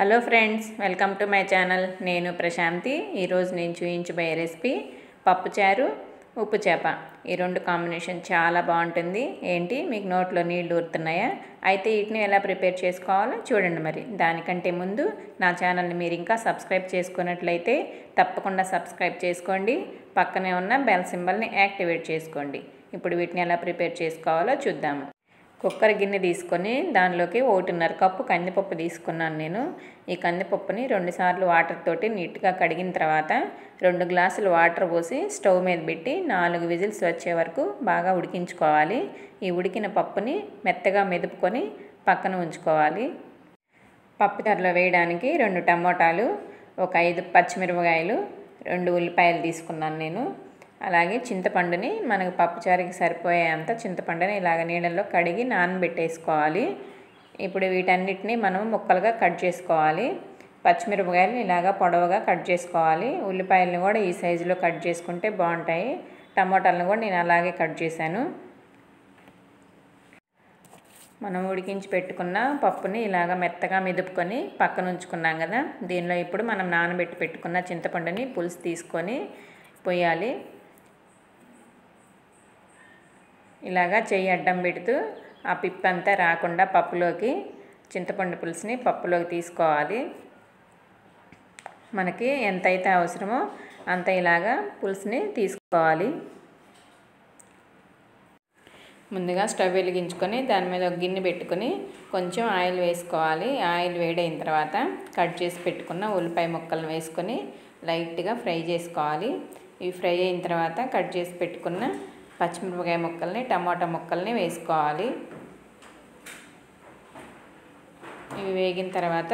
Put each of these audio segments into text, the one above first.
Hello friends welcome to my channel. నేను ప్రశాంతి. ఈరోజు నేను చూపించబోయే రెసిపీ పప్పుచారు ఉప్పు చేప. ఈ రెండు కాంబినేషన్ చాలా బాగుంటుంది. ఏంటి? మీకు నోట్లో నీళ్ళు ఊరుతున్నాయా? అయితే వీటిని ఎలా ప్రిపేర్ చేసుకోవాలో చూడండి మరి. దానికంటే ముందు నా ఛానల్ని మీరు ఇంకా సబ్స్క్రైబ్ చేసుకున్నట్లయితే తప్పకుండా సబ్స్క్రైబ్ చేసుకోండి. పక్కనే ఉన్న బెల్ సింబల్ని యాక్టివేట్ చేసుకోండి. ఇప్పుడు వీటిని ఎలా ప్రిపేర్ చేసుకోవాలో చూద్దాము. కుక్కర్ గిన్నె తీసుకొని దానిలోకి ఒకటిన్నర కప్పు కందిపప్పు తీసుకున్నాను నేను. ఈ కందిపప్పుని రెండుసార్లు వాటర్ తోటి నీట్గా కడిగిన తర్వాత రెండు గ్లాసులు వాటర్ పోసి స్టవ్ మీద పెట్టి నాలుగు విజిల్స్ వచ్చే వరకు బాగా ఉడికించుకోవాలి. ఈ ఉడికిన పప్పుని మెత్తగా మెదుపుకొని పక్కన ఉంచుకోవాలి. పప్పుచారులో వేయడానికి రెండు టమోటాలు ఒక ఐదు పచ్చిమిరపకాయలు రెండు ఉల్లిపాయలు తీసుకున్నాను నేను. అలాగే చింతపండుని మనకు పప్పుచారుకి సరిపోయేంత చింతపండుని ఇలాగ నీళ్ళల్లో కడిగి నానబెట్టేసుకోవాలి. ఇప్పుడు వీటన్నిటిని మనం ముక్కలుగా కట్ చేసుకోవాలి. పచ్చిమిరపకాయలు ఇలాగ పొడవుగా కట్ చేసుకోవాలి. ఉల్లిపాయలను కూడా ఈ సైజులో కట్ చేసుకుంటే బాగుంటాయి. టమోటాలను కూడా నేను అలాగే కట్ చేశాను. మనం ఉడికించి పెట్టుకున్న పప్పుని ఇలాగ మెత్తగా మెదుపుకొని పక్కన ఉంచుకున్నాం కదా. దీనిలో ఇప్పుడు మనం నానబెట్టి పెట్టుకున్న చింతపండుని పులుసు తీసుకొని పోయాలి. ఇలాగా చెయ్యి అడ్డం పెడుతూ ఆ పిప్పి అంతా రాకుండా పప్పులోకి చింతపండు పులుసుని పప్పులోకి తీసుకోవాలి. మనకి ఎంతైతే అవసరమో అంత ఇలాగా పులుసుని తీసుకోవాలి. ముందుగా స్టవ్ వెలిగించుకొని దాని మీద ఒక గిన్నె పెట్టుకొని కొంచెం ఆయిల్ వేసుకోవాలి. ఆయిల్ వేడైన తర్వాత కట్ చేసి పెట్టుకున్న ఉల్లిపాయ ముక్కలను వేసుకొని లైట్గా ఫ్రై చేసుకోవాలి. ఇవి ఫ్రై అయిన తర్వాత కట్ చేసి పెట్టుకున్న పచ్చిమిరపకాయ ముక్కల్ని టమాటా ముక్కల్ని వేసుకోవాలి. ఇవి వేగిన తర్వాత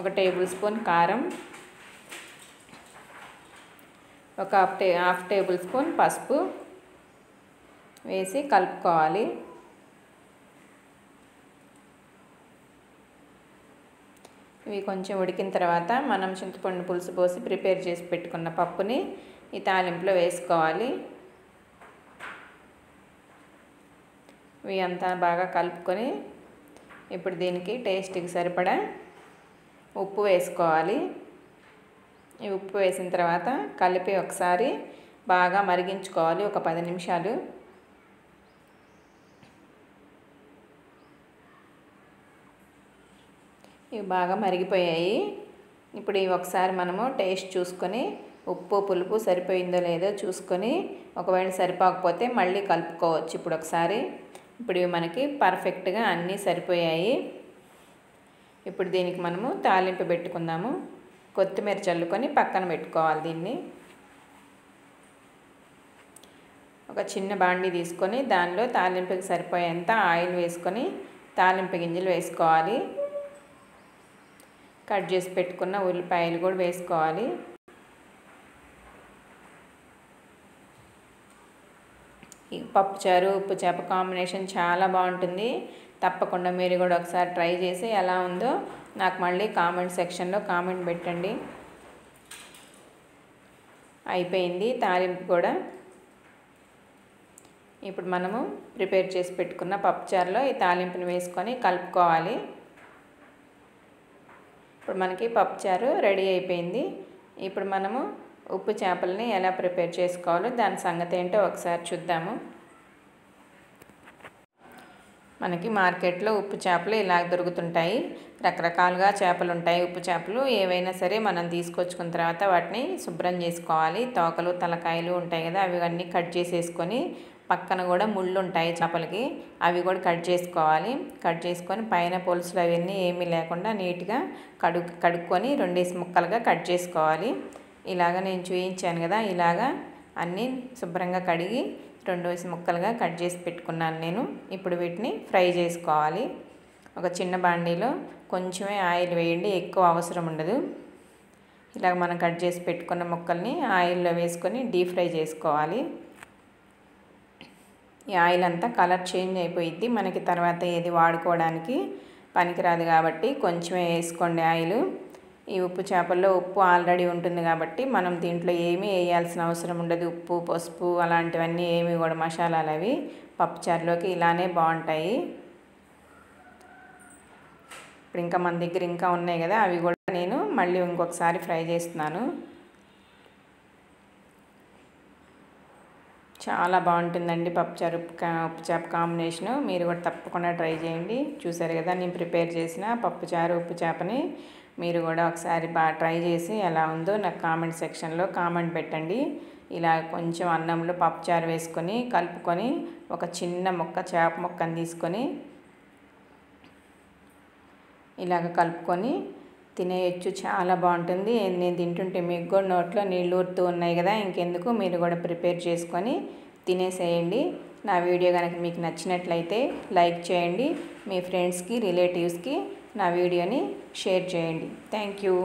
ఒక టేబుల్ స్పూన్ కారం ఒక హాఫ్ టే హాఫ్ టేబుల్ స్పూన్ పసుపు వేసి కలుపుకోవాలి. ఇవి కొంచెం ఉడికిన తర్వాత మనం చింతపండు పులుసు పోసి ప్రిపేర్ చేసి పెట్టుకున్న పప్పుని ఈ తాలింపులో వేసుకోవాలి. ఇవి అంతా బాగా కలుపుకొని ఇప్పుడు దీనికి టేస్ట్కి సరిపడా ఉప్పు వేసుకోవాలి. ఈ ఉప్పు వేసిన తర్వాత కలిపి ఒకసారి బాగా మరిగించుకోవాలి. ఒక పది నిమిషాలు. ఇవి బాగా మరిగిపోయాయి. ఇప్పుడు ఇవి ఒకసారి మనము టేస్ట్ చూసుకొని ఉప్పు పులుపు సరిపోయిందో లేదో చూసుకొని ఒకవేళ సరిపోకపోతే మళ్ళీ కలుపుకోవచ్చు. ఇప్పుడు ఒకసారి ఇప్పుడు ఇవి మనకి పర్ఫెక్ట్గా అన్నీ సరిపోయాయి. ఇప్పుడు దీనికి మనము తాలింపు పెట్టుకుందాము. కొత్తిమీర చల్లుకొని పక్కన పెట్టుకోవాలి దీన్ని. ఒక చిన్న బాండి తీసుకొని దానిలో తాలింపుకి సరిపోయేంత ఆయిల్ వేసుకొని తాలింపు గింజలు వేసుకోవాలి. కట్ చేసి పెట్టుకున్న ఉల్లిపాయలు కూడా వేసుకోవాలి. పప్పుచారు ఉప్పు చేప కాంబినేషన్ చాలా బాగుంటుంది. తప్పకుండా మీరు కూడా ఒకసారి ట్రై చేసి ఎలా ఉందో నాకు మళ్ళీ కామెంట్ సెక్షన్లో కామెంట్ పెట్టండి. అయిపోయింది తాలింపు కూడా. ఇప్పుడు మనము ప్రిపేర్ చేసి పెట్టుకున్న పప్పుచారులో ఈ తాలింపుని వేసుకొని కలుపుకోవాలి. ఇప్పుడు మనకి పప్పుచారు రెడీ అయిపోయింది. ఇప్పుడు మనము ఉప్పు చేపలని ఎలా ప్రిపేర్ చేసుకోవాలో దాని సంగతి ఏంటో ఒకసారి చూద్దాము. మనకి మార్కెట్లో ఉప్పు చేపలు ఇలా దొరుకుతుంటాయి. రకరకాలుగా చేపలు ఉంటాయి. ఉప్పు చేపలు ఏవైనా సరే మనం తీసుకొచ్చుకున్న తర్వాత వాటిని శుభ్రం చేసుకోవాలి. తోకలు తలకాయలు ఉంటాయి కదా అవి అన్నీ కట్ చేసేసుకొని పక్కన కూడా ముళ్ళు ఉంటాయి చేపలకి. అవి కూడా కట్ చేసుకోవాలి. కట్ చేసుకొని పైన పులుసులు అవన్నీ ఏమీ లేకుండా నీట్గా కడు కడుక్కొని రెండేసి ముక్కలుగా కట్ చేసుకోవాలి. ఇలాగ నేను చూయించాను కదా ఇలాగా అన్నీ శుభ్రంగా కడిగి రెండు వేసి ముక్కలుగా కట్ చేసి పెట్టుకున్నాను నేను. ఇప్పుడు వీటిని ఫ్రై చేసుకోవాలి. ఒక చిన్న బాండీలో కొంచెమే ఆయిల్ వేయండి ఎక్కువ అవసరం ఉండదు. ఇలాగ మనం కట్ చేసి పెట్టుకున్న ముక్కల్ని ఆయిల్లో వేసుకొని డీప్ ఫ్రై చేసుకోవాలి. ఈ ఆయిల్ అంతా కలర్ చేంజ్ అయిపోయిద్ది. మనకి తర్వాత ఏది వాడుకోవడానికి పనికిరాదు కాబట్టి కొంచెమే వేసుకోండి ఆయిల్. ఈ ఉప్పు చేపల్లో ఉప్పు ఆల్రెడీ ఉంటుంది కాబట్టి మనం దీంట్లో ఏమీ వేయాల్సిన అవసరం ఉండదు. ఉప్పు పసుపు అలాంటివన్నీ ఏమి కూడా మసాలాలు అవి పప్పుచారులోకి ఇలానే బాగుంటాయి. ఇప్పుడు ఇంకా మన దగ్గర ఇంకా ఉన్నాయి కదా అవి కూడా నేను మళ్ళీ ఇంకొకసారి ఫ్రై చేస్తున్నాను. చాలా బాగుంటుందండి పప్పుచారు ఉప్పు చేప కాంబినేషను. మీరు కూడా తప్పకుండా ట్రై చేయండి. చూసారు కదా నేను ప్రిపేర్ చేసిన పప్పుచారు ఉప్పు చేపని. మీరు కూడా ఒకసారి బాగా ట్రై చేసి ఎలా ఉందో నాకు కామెంట్ సెక్షన్లో కామెంట్ పెట్టండి. ఇలా కొంచెం అన్నంలో పప్పుచారు వేసుకొని కలుపుకొని ఒక చిన్న ముక్క చేప ముక్కను తీసుకొని ఇలాగ కలుపుకొని తినేయచ్చు. చాలా బాగుంటుంది. నేను తింటుంటే మీకు కూడా నోట్లో నీళ్ళు ఊరుతూ ఉన్నాయి కదా ఇంకెందుకు? మీరు కూడా ప్రిపేర్ చేసుకొని తినేసేయండి. నా వీడియో కనుక మీకు నచ్చినట్లయితే లైక్ చేయండి. మీ ఫ్రెండ్స్కి రిలేటివ్స్కి నా వీడియోని షేర్ చేయండి. Thank you.